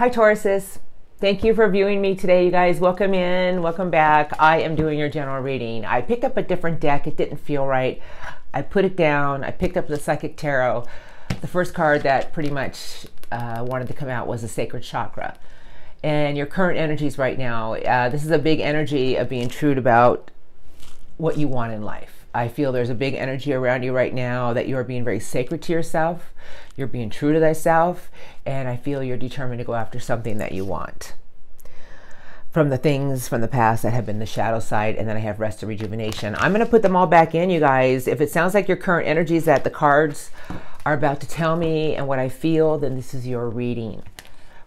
Hi, Tauruses. Thank you for viewing me today, you guys. Welcome in, welcome back. I am doing your general reading. I picked up a different deck. It didn't feel right. I put it down. I picked up the Psychic Tarot. The first card that pretty much uh, wanted to come out was the Sacred Chakra. And your current energies right now, uh, this is a big energy of being true about what you want in life. I feel there's a big energy around you right now that you are being very sacred to yourself. You're being true to thyself. And I feel you're determined to go after something that you want. From the things from the past that have been the shadow side, and then I have rest and rejuvenation. I'm going to put them all back in, you guys. If it sounds like your current energies that the cards are about to tell me and what I feel, then this is your reading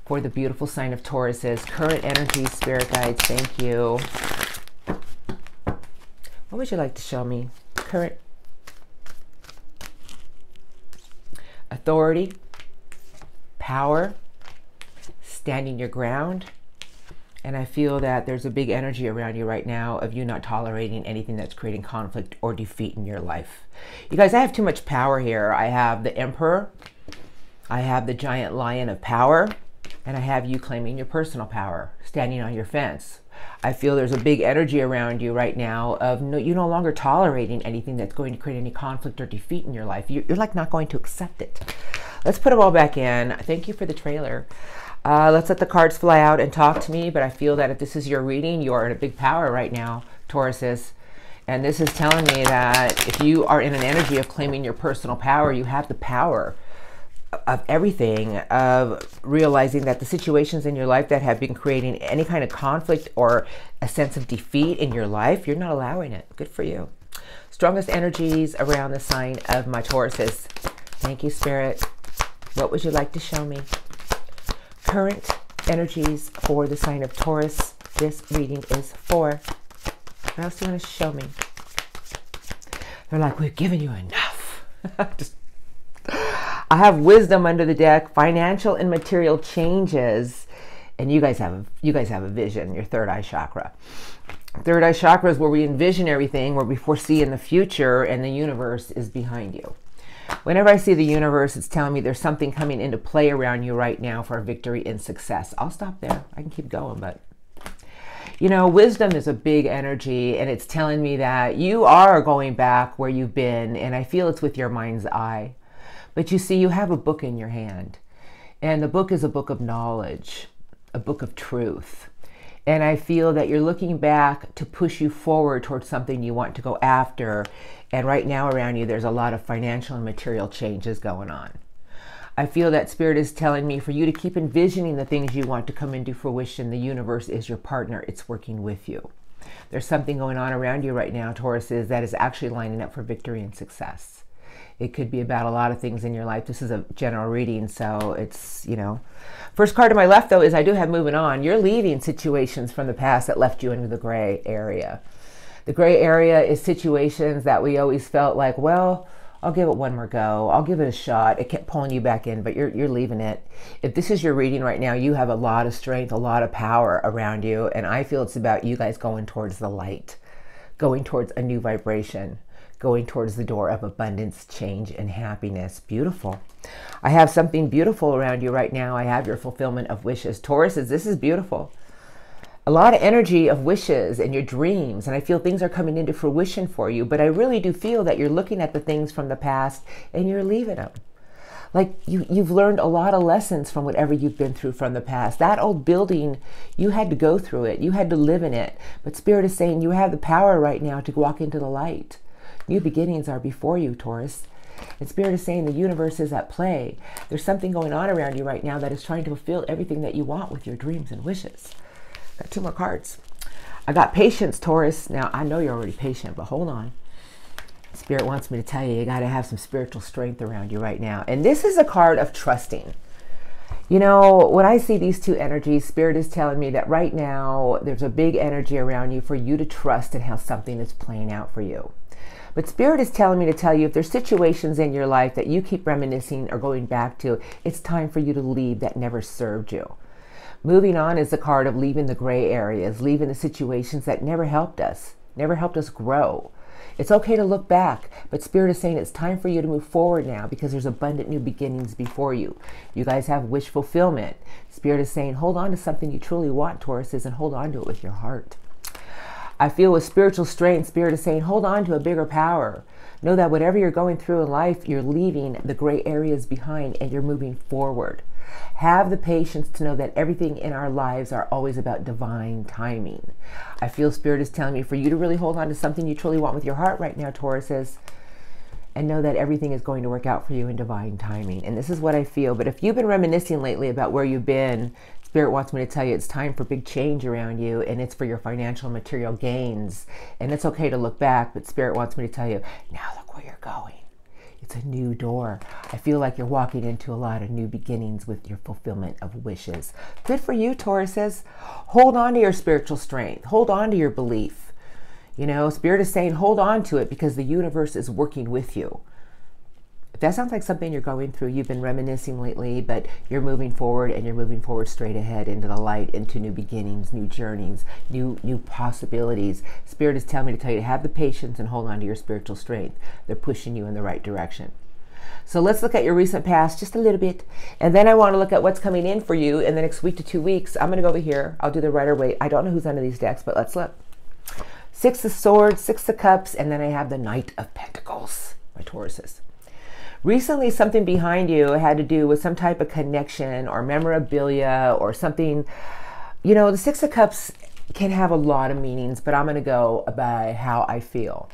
for the beautiful sign of Taurus Taurus's current energy, spirit guides. Thank you. What would you like to show me? Current authority, power, standing your ground. And I feel that there's a big energy around you right now of you not tolerating anything that's creating conflict or defeat in your life. You guys, I have too much power here. I have the Emperor, I have the giant lion of power, and I have you claiming your personal power, standing on your fence. I feel there's a big energy around you right now of no, you no longer tolerating anything that's going to create any conflict or defeat in your life. You're, you're like not going to accept it. Let's put them all back in. Thank you for the trailer. Uh, let's let the cards fly out and talk to me. But I feel that if this is your reading, you are in a big power right now, Tauruses. And this is telling me that if you are in an energy of claiming your personal power, you have the power of everything, of realizing that the situations in your life that have been creating any kind of conflict or a sense of defeat in your life, you're not allowing it. Good for you. Strongest energies around the sign of my Tauruses. Thank you, Spirit. What would you like to show me? Current energies for the sign of Taurus. This reading is for. What else do you want to show me? They're like, we've given you enough. Just I have wisdom under the deck, financial and material changes, and you guys have you guys have a vision, your third eye chakra. Third eye chakra is where we envision everything, where we foresee in the future, and the universe is behind you. Whenever I see the universe, it's telling me there's something coming into play around you right now for a victory and success. I'll stop there. I can keep going, but you know, wisdom is a big energy and it's telling me that you are going back where you've been, and I feel it's with your mind's eye. But you see, you have a book in your hand, and the book is a book of knowledge, a book of truth. And I feel that you're looking back to push you forward towards something you want to go after. And right now, around you, there's a lot of financial and material changes going on. I feel that Spirit is telling me for you to keep envisioning the things you want to come into fruition. The universe is your partner, it's working with you. There's something going on around you right now, Tauruses, that is actually lining up for victory and success. It could be about a lot of things in your life. This is a general reading, so it's, you know. First card to my left, though, is I do have moving on. You're leaving situations from the past that left you into the gray area. The gray area is situations that we always felt like, well, I'll give it one more go. I'll give it a shot. It kept pulling you back in, but you're you're leaving it. If this is your reading right now, you have a lot of strength, a lot of power around you, and I feel it's about you guys going towards the light, going towards a new vibration going towards the door of abundance, change, and happiness. Beautiful. I have something beautiful around you right now. I have your fulfillment of wishes. Tauruses, this is beautiful. A lot of energy of wishes and your dreams, and I feel things are coming into fruition for you, but I really do feel that you're looking at the things from the past and you're leaving them like you, you've learned a lot of lessons from whatever you've been through from the past. That old building, you had to go through it, you had to live in it. But Spirit is saying you have the power right now to walk into the light. New beginnings are before you, Taurus. And Spirit is saying the universe is at play. There's something going on around you right now that is trying to fulfill everything that you want with your dreams and wishes. Got two more cards. I got patience, Taurus. Now, I know you're already patient, but hold on. Spirit wants me to tell you, you got to have some spiritual strength around you right now. And this is a card of trusting. You know, when I see these two energies, Spirit is telling me that right now there's a big energy around you for you to trust in how something is playing out for you. But Spirit is telling me to tell you if there's situations in your life that you keep reminiscing or going back to, it's time for you to leave that never served you. Moving on is the card of leaving the gray areas, leaving the situations that never helped us, never helped us grow. It's okay to look back, but Spirit is saying it's time for you to move forward now because there's abundant new beginnings before you. You guys have wish fulfillment. Spirit is saying hold on to something you truly want, Tauruses, and hold on to it with your heart. I feel with spiritual strength, Spirit is saying hold on to a bigger power. Know that whatever you're going through in life, you're leaving the gray areas behind and you're moving forward. Have the patience to know that everything in our lives are always about divine timing. I feel Spirit is telling me for you to really hold on to something you truly want with your heart right now, Tauruses, and know that everything is going to work out for you in divine timing. And this is what I feel. But if you've been reminiscing lately about where you've been, Spirit wants me to tell you it's time for big change around you and it's for your financial and material gains. And it's okay to look back, but Spirit wants me to tell you, now look where you're going. It's a new door. I feel like you're walking into a lot of new beginnings with your fulfillment of wishes. Good for you, Tauruses. Hold on to your spiritual strength. Hold on to your belief. You know, Spirit is saying hold on to it because the universe is working with you. If that sounds like something you're going through, you've been reminiscing lately, but you're moving forward and you're moving forward straight ahead into the light, into new beginnings, new journeys, new new possibilities. Spirit is telling me to tell you to have the patience and hold on to your spiritual strength. They're pushing you in the right direction. So let's look at your recent past just a little bit. And then I want to look at what's coming in for you in the next week to two weeks. I'm going to go over here. I'll do the Rider Waite. I don't know who's under these decks, but let's look. Six of Swords, Six of Cups, and then I have the Knight of Pentacles, my Tauruses. Recently, something behind you had to do with some type of connection or memorabilia or something. You know, the Six of Cups can have a lot of meanings, but I'm going to go by how I feel.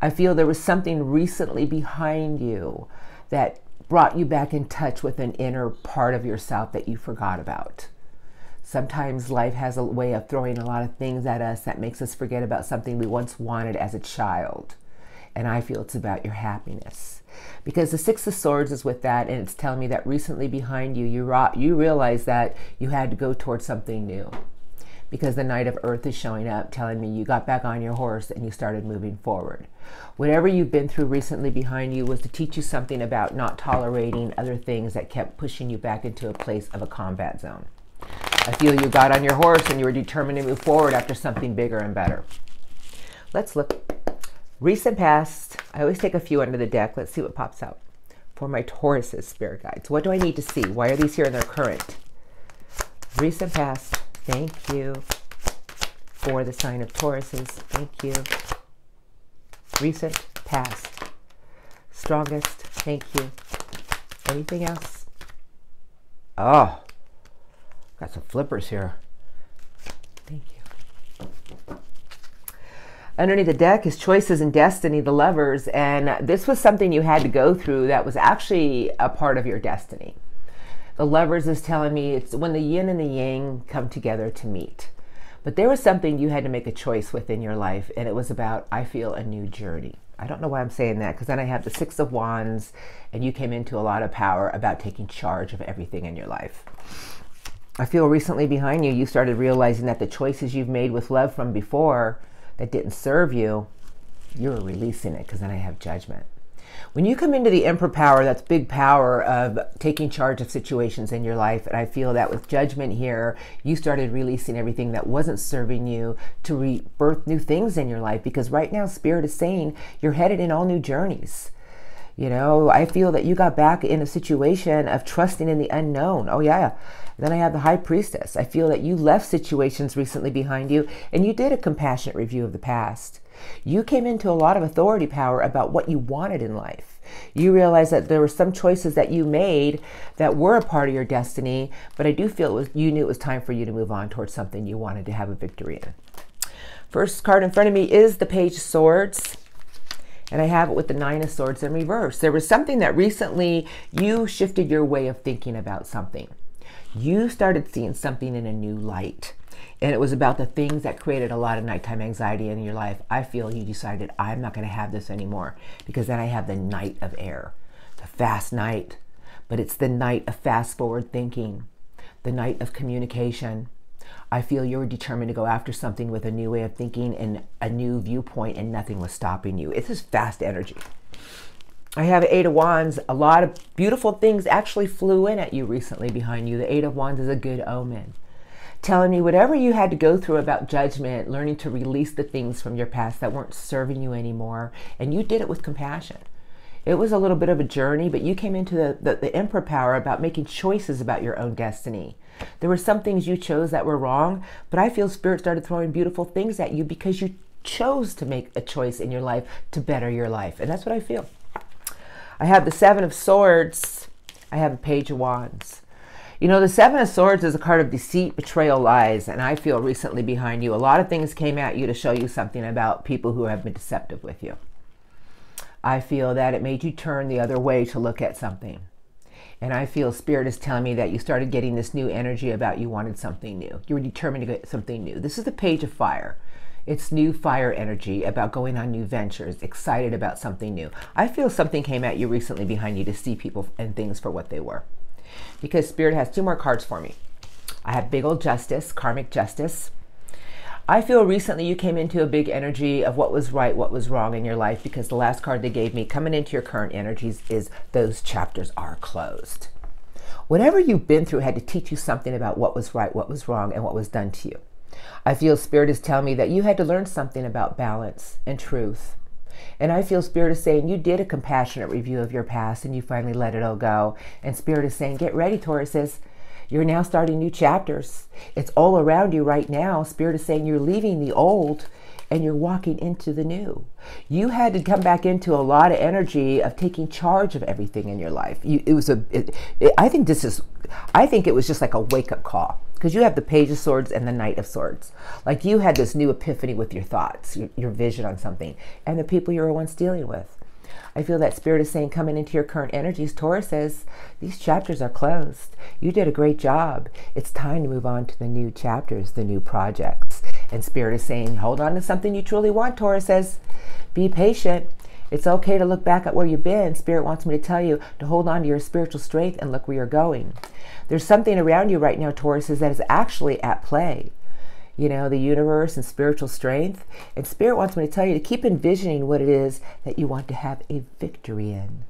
I feel there was something recently behind you that brought you back in touch with an inner part of yourself that you forgot about. Sometimes life has a way of throwing a lot of things at us that makes us forget about something we once wanted as a child. And I feel it's about your happiness. Because the Six of Swords is with that, and it's telling me that recently behind you, you, you realize that you had to go towards something new. Because the Knight of Earth is showing up, telling me you got back on your horse and you started moving forward. Whatever you've been through recently behind you was to teach you something about not tolerating other things that kept pushing you back into a place of a combat zone. I feel you got on your horse and you were determined to move forward after something bigger and better. Let's look. Recent past. I always take a few under the deck. Let's see what pops out. For my Tauruses, spirit guides. What do I need to see? Why are these here in their current? Recent past. Thank you. For the sign of Tauruses. Thank you. Recent past. Strongest. Thank you. Anything else? Oh, Got some flippers here. Thank you. Underneath the deck is Choices and Destiny, the Lovers. And this was something you had to go through that was actually a part of your destiny. The Lovers is telling me it's when the yin and the yang come together to meet. But there was something you had to make a choice within your life, and it was about, I feel, a new journey. I don't know why I'm saying that because then I have the Six of Wands, and you came into a lot of power about taking charge of everything in your life. I feel recently behind you, you started realizing that the choices you've made with love from before that didn't serve you, you're releasing it because then I have judgment. When you come into the Emperor power, that's big power of taking charge of situations in your life. And I feel that with judgment here, you started releasing everything that wasn't serving you to rebirth new things in your life. Because right now, Spirit is saying you're headed in all new journeys. You know, I feel that you got back in a situation of trusting in the unknown. Oh, yeah. Then I have the high priestess. I feel that you left situations recently behind you and you did a compassionate review of the past. You came into a lot of authority power about what you wanted in life. You realized that there were some choices that you made that were a part of your destiny, but I do feel it was, you knew it was time for you to move on towards something you wanted to have a victory in. First card in front of me is the Page of Swords and I have it with the Nine of Swords in reverse. There was something that recently you shifted your way of thinking about something you started seeing something in a new light. And it was about the things that created a lot of nighttime anxiety in your life. I feel you decided, I'm not going to have this anymore because then I have the knight of air, the fast knight. But it's the knight of fast forward thinking, the knight of communication. I feel you're determined to go after something with a new way of thinking and a new viewpoint, and nothing was stopping you. It's just fast energy. I have Eight of Wands. A lot of beautiful things actually flew in at you recently behind you. The Eight of Wands is a good omen. telling me whatever you had to go through about judgment, learning to release the things from your past that weren't serving you anymore, and you did it with compassion. It was a little bit of a journey, but you came into the, the, the emperor power about making choices about your own destiny. There were some things you chose that were wrong, but I feel Spirit started throwing beautiful things at you because you chose to make a choice in your life to better your life. And that's what I feel. I have the Seven of Swords, I have a Page of Wands. You know, the Seven of Swords is a card of deceit, betrayal, lies, and I feel recently behind you. A lot of things came at you to show you something about people who have been deceptive with you. I feel that it made you turn the other way to look at something. And I feel Spirit is telling me that you started getting this new energy about you wanted something new. You were determined to get something new. This is the Page of Fire. It's new fire energy about going on new ventures, excited about something new. I feel something came at you recently behind you to see people and things for what they were. Because Spirit has two more cards for me. I have big old justice, karmic justice. I feel recently you came into a big energy of what was right, what was wrong in your life because the last card they gave me coming into your current energies is those chapters are closed. Whatever you've been through had to teach you something about what was right, what was wrong, and what was done to you. I feel Spirit is telling me that you had to learn something about balance and truth. And I feel Spirit is saying you did a compassionate review of your past and you finally let it all go. And Spirit is saying, get ready, Taurus you're now starting new chapters. It's all around you right now. Spirit is saying you're leaving the old and you're walking into the new. You had to come back into a lot of energy of taking charge of everything in your life. You, it was a. It, it, I think this is. I think it was just like a wake up call because you have the Page of Swords and the Knight of Swords. Like you had this new epiphany with your thoughts, your, your vision on something, and the people you were once dealing with. I feel that Spirit is saying, coming into your current energies, Tauruses, these chapters are closed. You did a great job. It's time to move on to the new chapters, the new projects. And Spirit is saying, hold on to something you truly want, Tauruses. Be patient. It's okay to look back at where you've been. Spirit wants me to tell you to hold on to your spiritual strength and look where you're going. There's something around you right now, Taurus, that is actually at play you know, the universe and spiritual strength. And Spirit wants me to tell you to keep envisioning what it is that you want to have a victory in.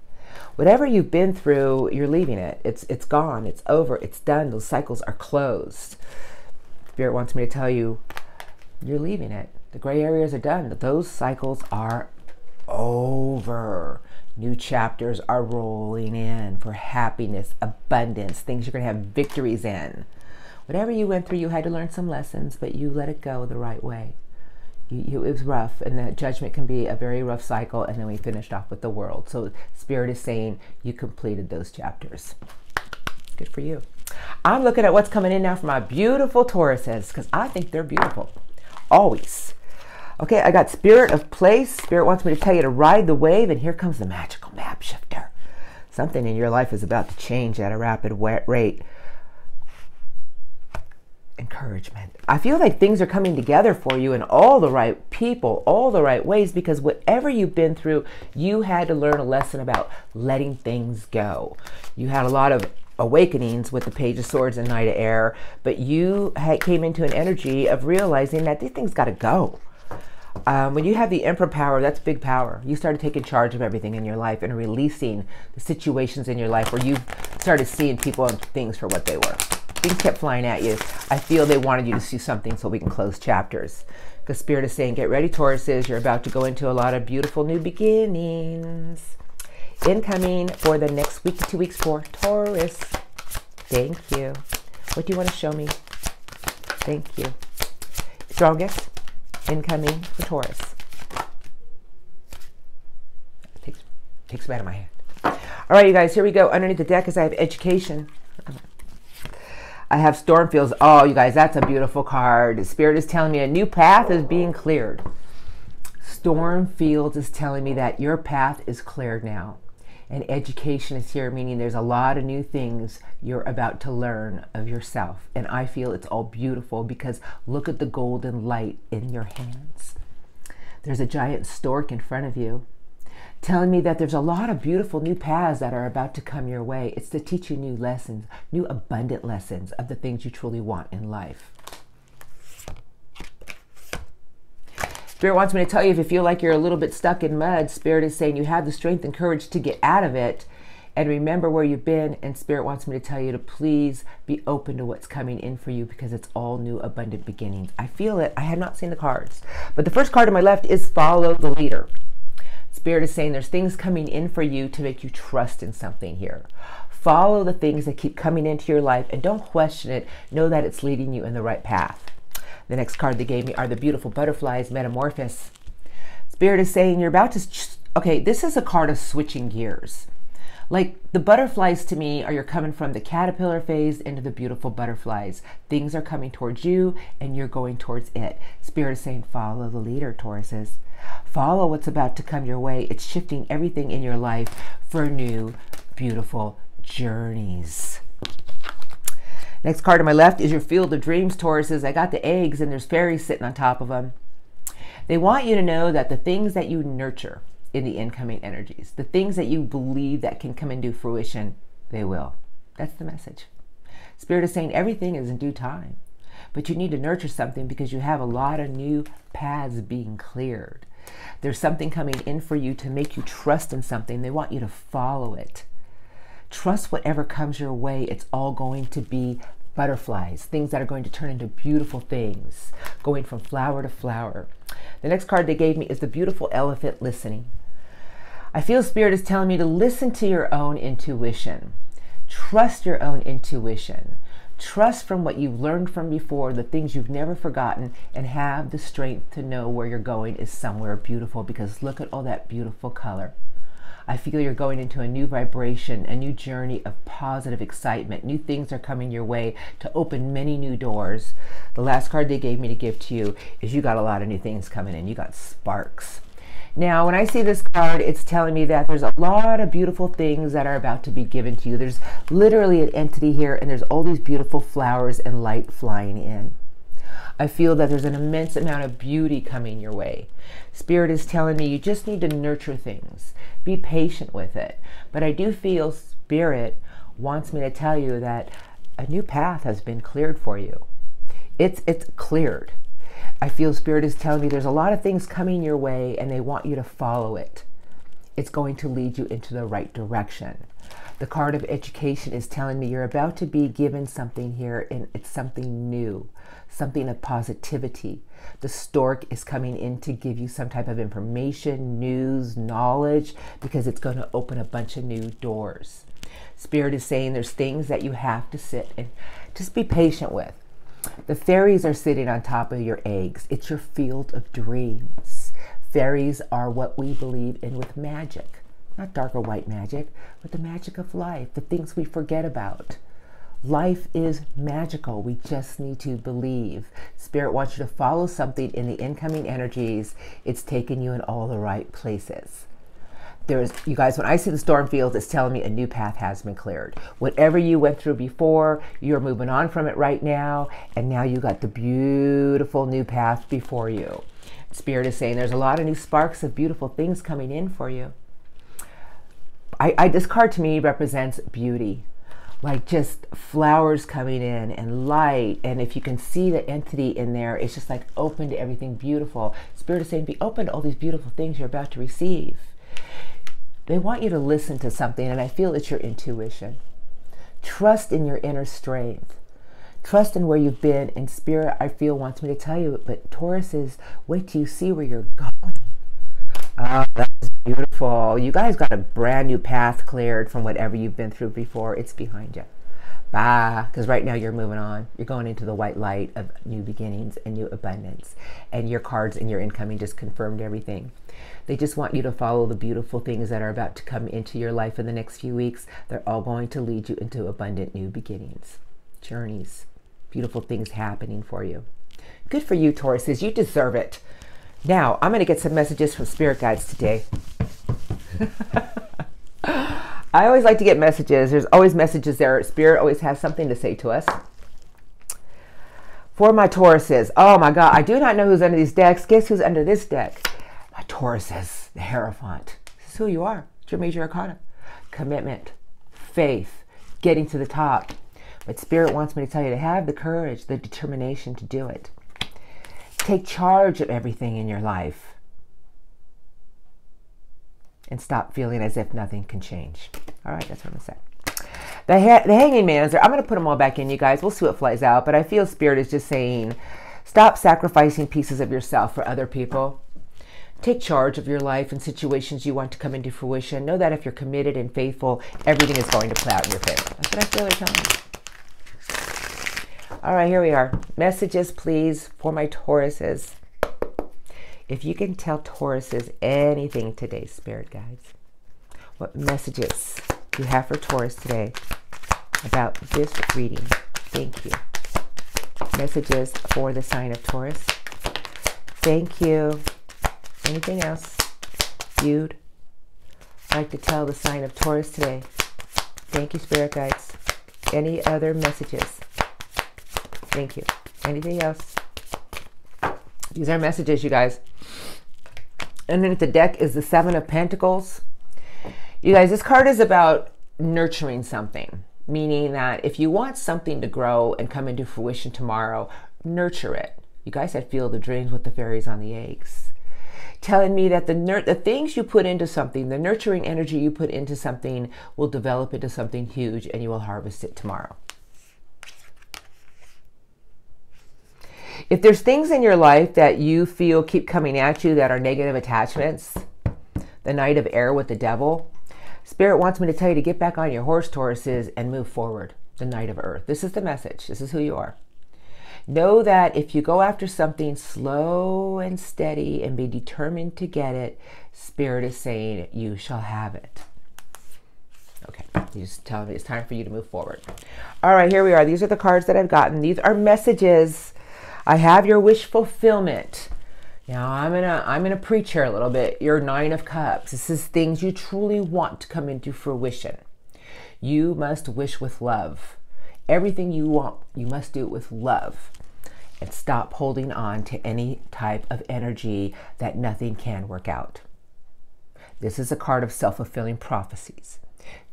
Whatever you've been through, you're leaving it. It's it's gone. It's over. It's done. Those cycles are closed. Spirit wants me to tell you you're leaving it. The gray areas are done. Those cycles are over. New chapters are rolling in for happiness, abundance, things you're going to have victories in. Whatever you went through, you had to learn some lessons, but you let it go the right way. You, you, it was rough, and that judgment can be a very rough cycle, and then we finished off with the world. So, Spirit is saying you completed those chapters. Good for you. I'm looking at what's coming in now for my beautiful Tauruses because I think they're beautiful. Always. Okay, I got Spirit of Place. Spirit wants me to tell you to ride the wave, and here comes the magical map shifter. Something in your life is about to change at a rapid rate encouragement. I feel like things are coming together for you in all the right people, all the right ways, because whatever you've been through, you had to learn a lesson about letting things go. You had a lot of awakenings with the Page of Swords and Knight of Air, but you had, came into an energy of realizing that these things got to go. Um, when you have the emperor power, that's big power. You started taking charge of everything in your life and releasing the situations in your life where you started seeing people and things for what they were things kept flying at you. I feel they wanted you to see something so we can close chapters. The Spirit is saying, get ready, Tauruses. You're about to go into a lot of beautiful new beginnings. Incoming for the next week to two weeks for Taurus. Thank you. What do you want to show me? Thank you. Strongest incoming for Taurus. Takes, takes me out of my hand. All right, you guys, here we go. Underneath the deck is I have education. I have storm fields. Oh, you guys, that's a beautiful card. Spirit is telling me a new path is being cleared. Storm fields is telling me that your path is cleared now. And education is here, meaning there's a lot of new things you're about to learn of yourself. And I feel it's all beautiful because look at the golden light in your hands. There's a giant stork in front of you telling me that there's a lot of beautiful new paths that are about to come your way. It's to teach you new lessons, new abundant lessons of the things you truly want in life. Spirit wants me to tell you if you feel like you're a little bit stuck in mud, Spirit is saying you have the strength and courage to get out of it. and remember where you've been. And Spirit wants me to tell you to please be open to what's coming in for you because it's all new, abundant beginnings. I feel it. I have not seen the cards. But the first card on my left is follow the leader. Spirit is saying there's things coming in for you to make you trust in something here. Follow the things that keep coming into your life and don't question it. Know that it's leading you in the right path. The next card they gave me are the beautiful butterflies, Metamorphosis. Spirit is saying you're about to, okay, this is a card of switching gears. Like the butterflies to me are you're coming from the caterpillar phase into the beautiful butterflies. Things are coming towards you and you're going towards it. Spirit is saying follow the leader, Tauruses. Follow what's about to come your way. It's shifting everything in your life for new, beautiful journeys. Next card on my left is your field of dreams, Tauruses. I got the eggs and there's fairies sitting on top of them. They want you to know that the things that you nurture, in the incoming energies. The things that you believe that can come into fruition, they will. That's the message. Spirit is saying everything is in due time, but you need to nurture something because you have a lot of new paths being cleared. There's something coming in for you to make you trust in something. They want you to follow it. Trust whatever comes your way. It's all going to be butterflies, things that are going to turn into beautiful things, going from flower to flower. The next card they gave me is the beautiful elephant listening. I feel Spirit is telling me to listen to your own intuition. Trust your own intuition. Trust from what you've learned from before, the things you've never forgotten, and have the strength to know where you're going is somewhere beautiful because look at all that beautiful color. I feel you're going into a new vibration, a new journey of positive excitement. New things are coming your way to open many new doors. The last card they gave me to give to you is you got a lot of new things coming in. You got sparks. Now, when I see this card, it's telling me that there's a lot of beautiful things that are about to be given to you. There's literally an entity here, and there's all these beautiful flowers and light flying in. I feel that there's an immense amount of beauty coming your way. Spirit is telling me you just need to nurture things. Be patient with it. But I do feel Spirit wants me to tell you that a new path has been cleared for you. It's it's cleared. I feel Spirit is telling me there's a lot of things coming your way and they want you to follow it. It's going to lead you into the right direction. The card of education is telling me you're about to be given something here and it's something new, something of positivity. The stork is coming in to give you some type of information, news, knowledge, because it's going to open a bunch of new doors. Spirit is saying there's things that you have to sit and just be patient with. The fairies are sitting on top of your eggs. It's your field of dreams. Fairies are what we believe in with magic. Not dark or white magic, but the magic of life, the things we forget about. Life is magical. We just need to believe. Spirit wants you to follow something in the incoming energies. It's taking you in all the right places there's you guys when i see the storm fields it's telling me a new path has been cleared whatever you went through before you're moving on from it right now and now you got the beautiful new path before you spirit is saying there's a lot of new sparks of beautiful things coming in for you I, I this card to me represents beauty like just flowers coming in and light and if you can see the entity in there it's just like open to everything beautiful spirit is saying be open to all these beautiful things you're about to receive they want you to listen to something, and I feel it's your intuition. Trust in your inner strength. Trust in where you've been. And Spirit, I feel, wants me to tell you, but Tauruses wait till you see where you're going. Ah, oh, that's beautiful. You guys got a brand new path cleared from whatever you've been through before. It's behind you. Bye. Because right now you're moving on. You're going into the white light of new beginnings and new abundance. And your cards and your incoming just confirmed everything. They just want you to follow the beautiful things that are about to come into your life in the next few weeks. They're all going to lead you into abundant new beginnings, journeys, beautiful things happening for you. Good for you, Tauruses. You deserve it. Now, I'm going to get some messages from spirit guides today. I always like to get messages. There's always messages there. Spirit always has something to say to us. For my Tauruses, oh my God, I do not know who's under these decks. Guess who's under this deck? My Tauruses, the Hierophant. This is who you are. It's your major arcana. Commitment, faith, getting to the top. But Spirit wants me to tell you to have the courage, the determination to do it. Take charge of everything in your life and stop feeling as if nothing can change. All right, that's what I'm going to say. The, ha- the hanging man is there. I'm going to put them all back in, you guys. We'll see what flies out. But I feel spirit is just saying, stop sacrificing pieces of yourself for other people. Take charge of your life and situations you want to come into fruition. Know that if you're committed and faithful, everything is going to play out in your favor. That's what I feel they're telling. All right, here we are. Messages, please, for my Tauruses. If you can tell Tauruses anything today, Spirit guides, what messages do you have for Taurus today about this reading? Thank you. Messages for the sign of Taurus. Thank you. Anything else you'd like to tell the sign of Taurus today? Thank you, Spirit Guides. Any other messages? Thank you. Anything else? These are messages, you guys. Underneath the deck is the Seven of Pentacles. You guys, this card is about nurturing something, meaning that if you want something to grow and come into fruition tomorrow, nurture it. You guys had Field the Dreams with the fairies on the eggs telling me that the the things you put into something, the nurturing energy you put into something will develop into something huge and you will harvest it tomorrow. If there's things in your life that you feel keep coming at you that are negative attachments, the Knight of Air with the Devil, Spirit wants me to tell you to get back on your horse, Tauruses, and move forward. The Knight of Earth. This is the message. This is who you are. Know that if you go after something slow and steady and be determined to get it, Spirit is saying you shall have it. Okay, he's telling me it's time for you to move forward. All right, here we are. These are the cards that I've gotten. These are messages. I have your wish fulfillment. Now I'm gonna I'm gonna preach here a little bit. Your nine of cups. This is things you truly want to come into fruition. You must wish with love. Everything you want, you must do it with love and stop holding on to any type of energy that nothing can work out. This is a card of self fulfilling prophecies.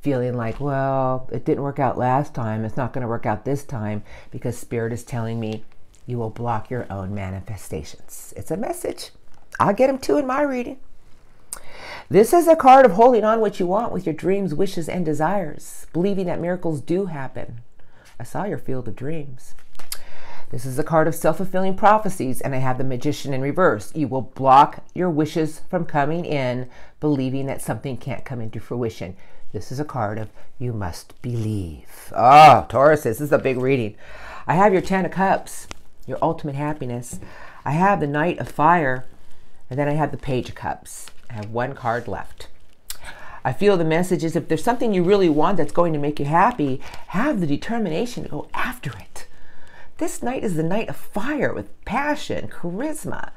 Feeling like, well, it didn't work out last time, it's not to work out this time because Spirit is telling me you will block your own manifestations. It's a message. I'll get them too in my reading. This is a card of holding on what you want with your dreams, wishes, and desires, believing that miracles do happen. I saw your field of dreams. This is a card of self fulfilling prophecies, and I have the magician in reverse. You will block your wishes from coming in, believing that something can't come into fruition. This is a card of you must believe. Oh, Taurus, this is a big reading. I have your Ten of Cups, your ultimate happiness. I have the Knight of Fire, and then I have the Page of Cups. I have one card left. I feel the message is if there's something you really want that's going to make you happy, have the determination to go after it. This knight is the knight of fire with passion, charisma.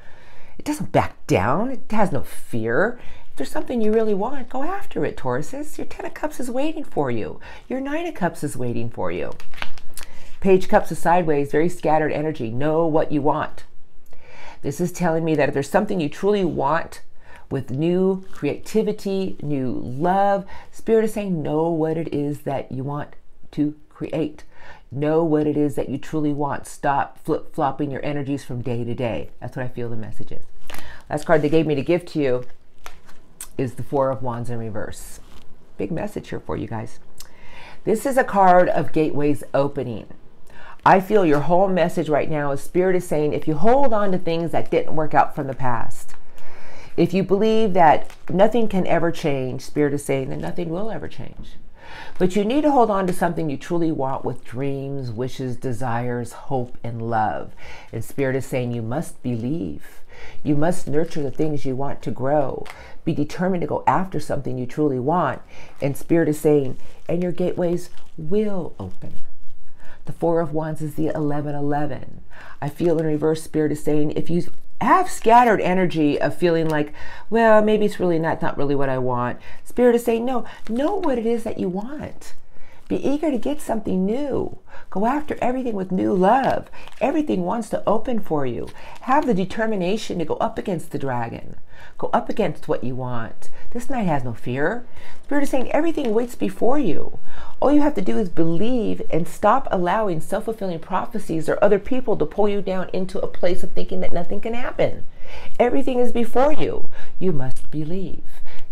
It doesn't back down, it has no fear. If there's something you really want, go after it, Tauruses. Your Ten of Cups is waiting for you, your Nine of Cups is waiting for you. Page Cups is sideways, very scattered energy. Know what you want. This is telling me that if there's something you truly want, with new creativity, new love. Spirit is saying, know what it is that you want to create. Know what it is that you truly want. Stop flip flopping your energies from day to day. That's what I feel the message is. Last card they gave me to give to you is the Four of Wands in reverse. Big message here for you guys. This is a card of gateways opening. I feel your whole message right now is Spirit is saying if you hold on to things that didn't work out from the past, if you believe that nothing can ever change, Spirit is saying that nothing will ever change. But you need to hold on to something you truly want with dreams, wishes, desires, hope, and love. And Spirit is saying you must believe. You must nurture the things you want to grow. Be determined to go after something you truly want. And Spirit is saying, and your gateways will open. The Four of Wands is the 1111. I feel in reverse, Spirit is saying, if you have scattered energy of feeling like, well, maybe it's really not, not really what I want. Spirit is saying, no, know what it is that you want. Be eager to get something new. Go after everything with new love. Everything wants to open for you. Have the determination to go up against the dragon. Go up against what you want. This knight has no fear. Spirit is saying everything waits before you. All you have to do is believe and stop allowing self fulfilling prophecies or other people to pull you down into a place of thinking that nothing can happen. Everything is before you. You must believe.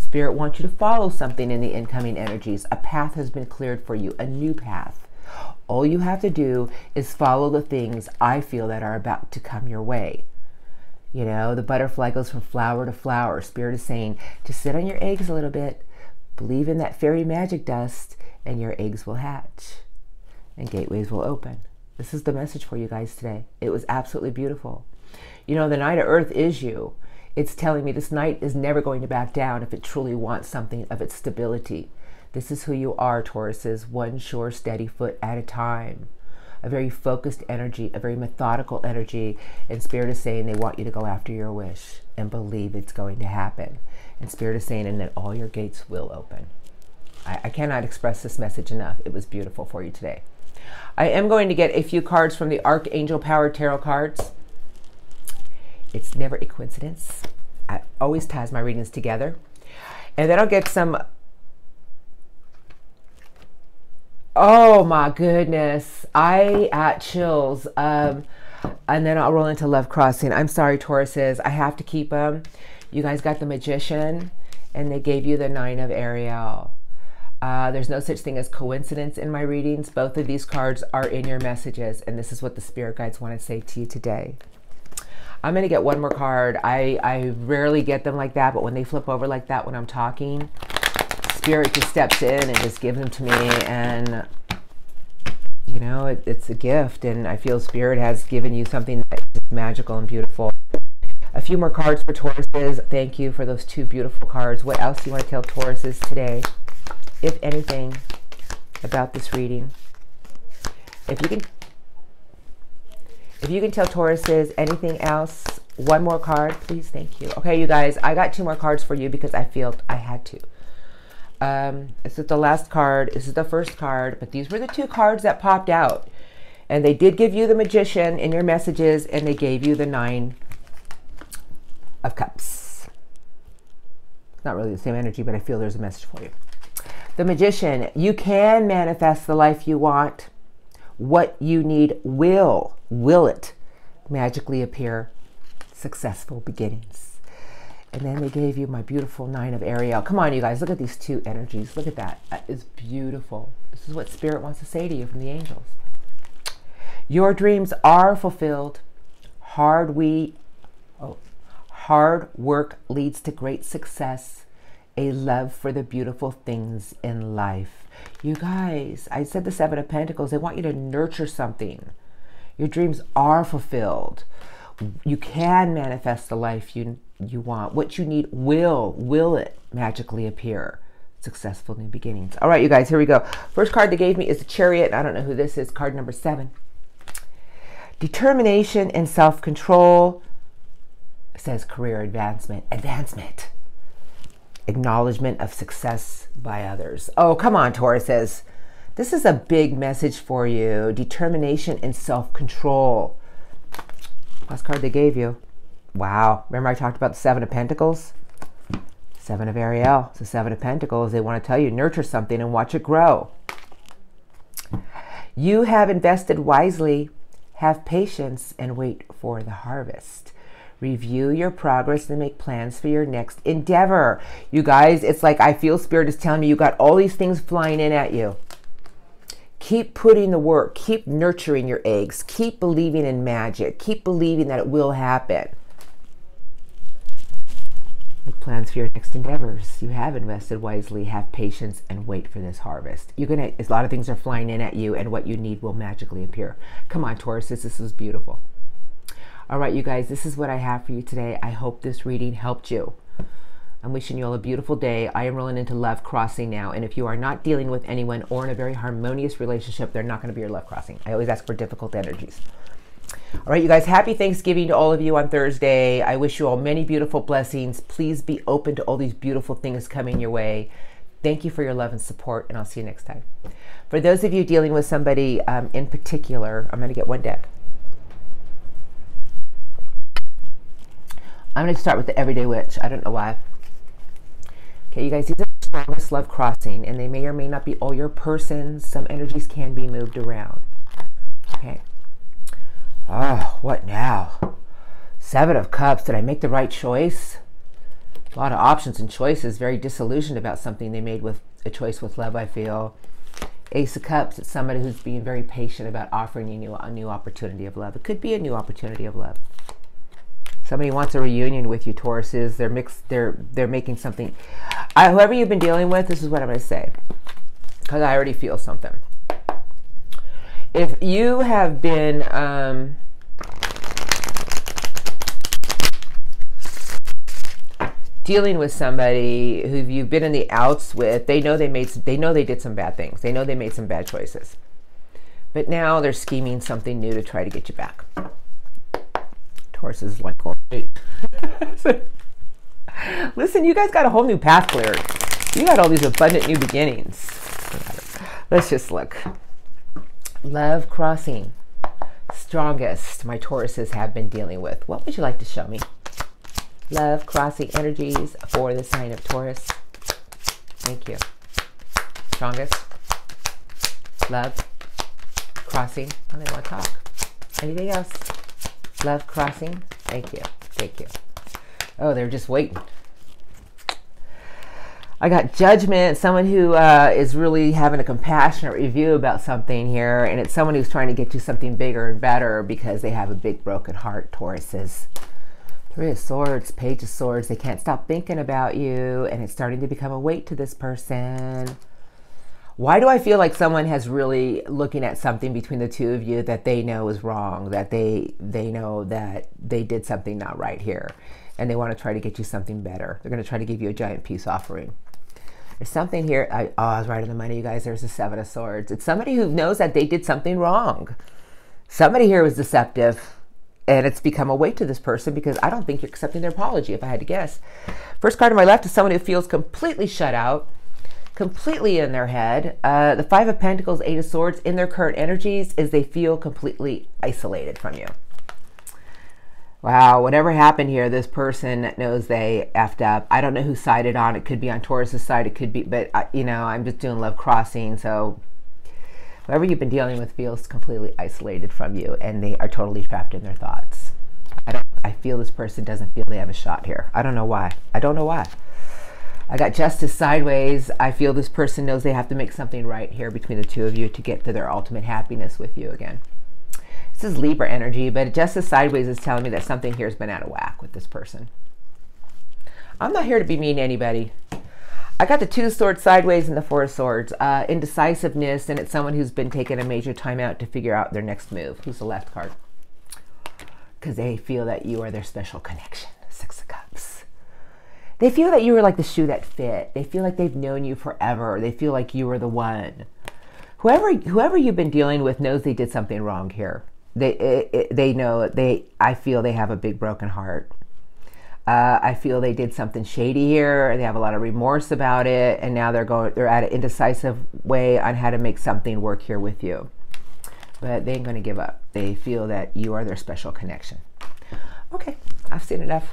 Spirit wants you to follow something in the incoming energies. A path has been cleared for you, a new path. All you have to do is follow the things I feel that are about to come your way. You know, the butterfly goes from flower to flower. Spirit is saying to sit on your eggs a little bit, believe in that fairy magic dust, and your eggs will hatch and gateways will open. This is the message for you guys today. It was absolutely beautiful. You know, the knight of earth is you. It's telling me this knight is never going to back down if it truly wants something of its stability. This is who you are, Tauruses, one sure, steady foot at a time. A very focused energy, a very methodical energy. And Spirit is saying they want you to go after your wish and believe it's going to happen. And Spirit is saying, and that all your gates will open. I, I cannot express this message enough. It was beautiful for you today. I am going to get a few cards from the Archangel Power Tarot cards. It's never a coincidence. I always ties my readings together. And then I'll get some Oh my goodness. I at chills. Um, and then I'll roll into Love Crossing. I'm sorry, Tauruses. I have to keep them. You guys got the Magician, and they gave you the Nine of Ariel. Uh, there's no such thing as coincidence in my readings. Both of these cards are in your messages, and this is what the spirit guides want to say to you today. I'm going to get one more card. I, I rarely get them like that, but when they flip over like that when I'm talking, spirit just steps in and just gives them to me. And you know it, it's a gift. And i feel spirit has given you something that's magical and beautiful. A few more cards for tauruses. Thank you for those two beautiful cards. What else do you want to tell tauruses today? If anything about this reading. If you can if you can tell tauruses anything else one more card please thank you okay you guys i got two more cards for you because i feel i had to um, this is the last card. This is the first card, but these were the two cards that popped out. And they did give you the Magician in your messages, and they gave you the Nine of Cups. Not really the same energy, but I feel there's a message for you. The Magician, you can manifest the life you want. What you need will, will it magically appear. Successful beginnings. And then they gave you my beautiful nine of Ariel. Come on, you guys, look at these two energies. Look at that. That is beautiful. This is what Spirit wants to say to you from the angels. Your dreams are fulfilled. Hard we, oh, hard work leads to great success. A love for the beautiful things in life. You guys, I said the Seven of Pentacles. They want you to nurture something. Your dreams are fulfilled. You can manifest the life you you want. What you need will, will it magically appear. Successful new beginnings. All right, you guys, here we go. First card they gave me is the Chariot. I don't know who this is. Card number seven. Determination and self-control. says career advancement. Advancement. Acknowledgement of success by others. Oh, come on, Tauruses. This is a big message for you. Determination and self-control. Last card they gave you. Wow. Remember I talked about the Seven of Pentacles? Seven of Ariel. So Seven of Pentacles. They want to tell you, nurture something and watch it grow. You have invested wisely. Have patience and wait for the harvest. Review your progress and make plans for your next endeavor. You guys, it's like I feel Spirit is telling me you got all these things flying in at you. Keep putting the work. Keep nurturing your eggs. Keep believing in magic. Keep believing that it will happen. Make plans for your next endeavors. You have invested wisely. Have patience and wait for this harvest. You're gonna. A lot of things are flying in at you, and what you need will magically appear. Come on, Taurus. This, this is beautiful. All right, you guys. This is what I have for you today. I hope this reading helped you. I'm wishing you all a beautiful day. I am rolling into love crossing now. And if you are not dealing with anyone or in a very harmonious relationship, they're not going to be your love crossing. I always ask for difficult energies. All right, you guys, happy Thanksgiving to all of you on Thursday. I wish you all many beautiful blessings. Please be open to all these beautiful things coming your way. Thank you for your love and support, and I'll see you next time. For those of you dealing with somebody um, in particular, I'm going to get one deck. I'm going to start with the Everyday Witch. I don't know why. Okay, you guys, these are the strongest love crossing, and they may or may not be all your persons. Some energies can be moved around. Okay. Oh, what now? Seven of Cups. Did I make the right choice? A lot of options and choices, very disillusioned about something they made with a choice with love, I feel. Ace of Cups, it's somebody who's being very patient about offering you a new opportunity of love. It could be a new opportunity of love. Somebody wants a reunion with you, Tauruses. They're mixed. They're they're making something. I, whoever you've been dealing with, this is what I'm going to say, because I already feel something. If you have been um, dealing with somebody who you've been in the outs with, they know they made they know they did some bad things. They know they made some bad choices. But now they're scheming something new to try to get you back. Taurus is like Listen, you guys got a whole new path cleared. You got all these abundant new beginnings. Let's just look. Love crossing. Strongest my Tauruses have been dealing with. What would you like to show me? love crossing energies for the sign of Taurus. Thank you. Strongest love crossing. I don't want to talk. Anything else? Love crossing. Thank you. Thank you. Oh, they're just waiting. I got judgment, someone who uh, is really having a compassionate review about something here, and it's someone who's trying to get you something bigger and better because they have a big broken heart, Tauruses. Three of Swords, Page of Swords. They can't stop thinking about you, and it's starting to become a weight to this person. Why do I feel like someone has really looking at something between the two of you that they know is wrong, that they they know that they did something not right here, and they want to try to get you something better. They're going to try to give you a giant peace offering. There's something here. I, oh, I was right on the money, you guys. There's a Seven of Swords. It's somebody who knows that they did something wrong. Somebody here was deceptive and it's become a weight to this person because I don't think you're accepting their apology, if I had to guess. First card on my left is someone who feels completely shut out, completely in their head. Uh, the Five of Pentacles, Eight of Swords, in their current energies, is they feel completely isolated from you. Wow, whatever happened here, this person knows they effed up. I don't know who sided on. It could be on Taurus's side. It could be, but uh, you know, I'm just doing love crossing. So whoever you've been dealing with feels completely isolated from you and they are totally trapped in their thoughts. I don't I feel this person doesn't feel they have a shot here. I don't know why. I don't know why. I got justice sideways. I feel this person knows they have to make something right here between the two of you to get to their ultimate happiness with you again. This is Libra energy, but justice sideways is telling me that something here has been out of whack with this person. I'm not here to be mean to anybody. I got the two of swords sideways and the four of swords. Uh, indecisiveness, and it's someone who's been taking a major time out to figure out their next move. Who's the left card? Because they feel that you are their special connection. Six of Cups. They feel that you were like the shoe that fit. They feel like they've known you forever. They feel like you were the one. Whoever whoever you've been dealing with knows they did something wrong here. They it, it, they know they. I feel they have a big broken heart uh, I feel they did something shady here. They have a lot of remorse about it, and now they're going. They're at an indecisive way on how to make something work here with you. But they ain't going to give up. They feel that you are their special connection. Okay, I've seen enough.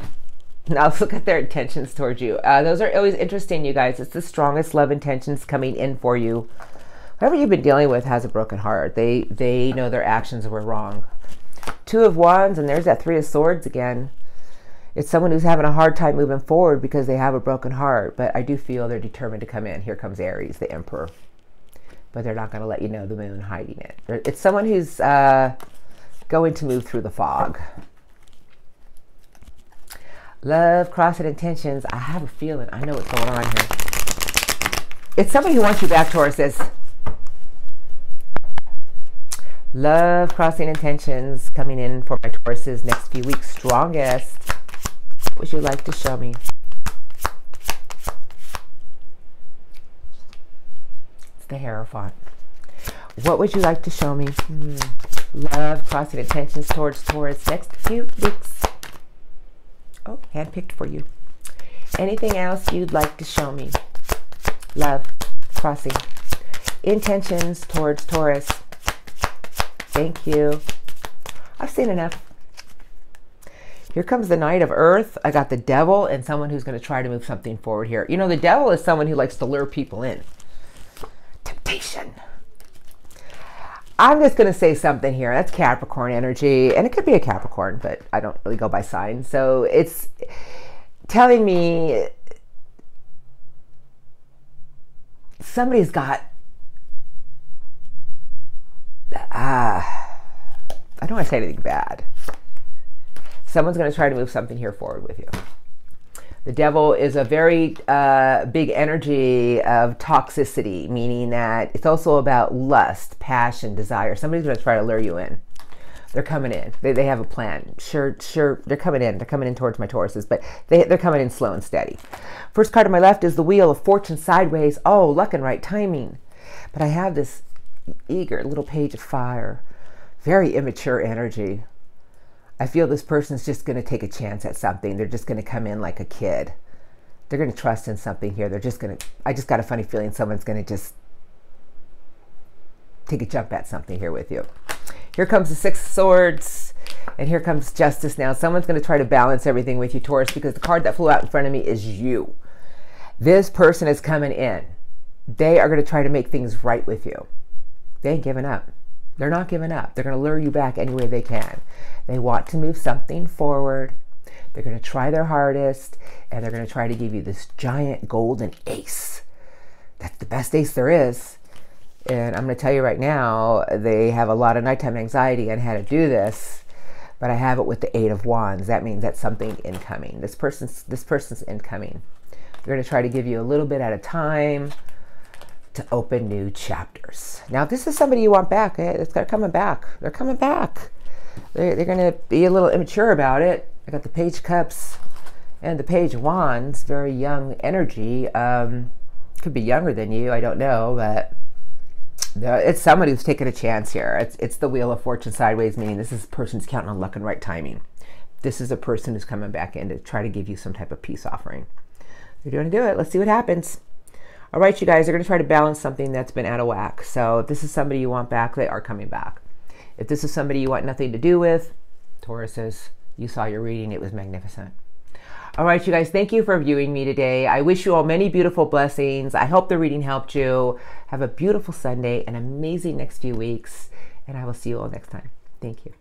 Now let's look at their intentions towards you. Uh, those are always interesting, you guys. It's the strongest love intentions coming in for you. Whoever you've been dealing with has a broken heart. They they know their actions were wrong. Two of Wands, and there's that Three of Swords again it's someone who's having a hard time moving forward because they have a broken heart. But I do feel they're determined to come in. Here comes Aries, the Emperor. But they're not going to let you know the moon hiding it. It's someone who's uh, going to move through the fog. Love, crossing intentions. I have a feeling. I know what's going on here. It's somebody who wants you back, Taurus. Says, love, crossing intentions coming in for my Taurus's next few weeks. Strongest What would you like to show me? It's the Hierophant. What would you like to show me? Hmm. Love, crossing intentions towards Taurus next few weeks. Oh, handpicked for you. Anything else you'd like to show me? Love, crossing intentions towards Taurus. Thank you. I've seen enough. Here comes the Knight of Earth. I got the devil and someone who's going to try to move something forward here. You know, the devil is someone who likes to lure people in. Temptation. I'm just going to say something here. That's Capricorn energy, and it could be a Capricorn, but I don't really go by sign. So it's telling me somebody's got. Ah, uh, I don't want to say anything bad. Someone's going to try to move something here forward with you. The devil is a very uh, big energy of toxicity, meaning that it's also about lust, passion, desire. Somebody's going to try to lure you in. They're coming in. They, they have a plan. Sure, sure, they're coming in. They're coming in towards my Tauruses, but they, they're coming in slow and steady. First card on my left is the Wheel of Fortune sideways. Oh, luck and right timing. But I have this eager little page of fire, very immature energy. I feel this person's just going to take a chance at something. They're just going to come in like a kid. They're going to trust in something here. They're just going to, I just got a funny feeling someone's going to just take a jump at something here with you. Here comes the Six Swords, and here comes Justice now. Someone's going to try to balance everything with you, Taurus, because the card that flew out in front of me is you. This person is coming in. They are going to try to make things right with you. They ain't giving up. They're not giving up. They're going to lure you back any way they can. They want to move something forward. They're going to try their hardest and they're going to try to give you this giant golden ace. That's the best ace there is. And I'm going to tell you right now, they have a lot of nighttime anxiety on how to do this, but I have it with the Eight of Wands. That means that's something incoming. This person's this person's incoming. They're going to try to give you a little bit at a time to open new chapters. Now, if this is somebody you want back, eh, it's they're coming back. They're coming back. They're, they're going to be a little immature about it. I got the Page Cups and the Page Wands, very young energy. Um, could be younger than you, I don't know, but it's somebody who's taking a chance here. It's, it's the Wheel of Fortune sideways, meaning this is a person's counting on luck and right timing. This is a person who's coming back in to try to give you some type of peace offering. They're going to do it. Let's see what happens. All right, you guys, they're going to try to balance something that's been out of whack. So if this is somebody you want back, they are coming back. If this is somebody you want nothing to do with, Taurus Tauruses, you saw your reading. It was magnificent. All right, you guys, thank you for viewing me today. I wish you all many beautiful blessings. I hope the reading helped you. Have a beautiful Sunday, an amazing next few weeks, and I will see you all next time. Thank you.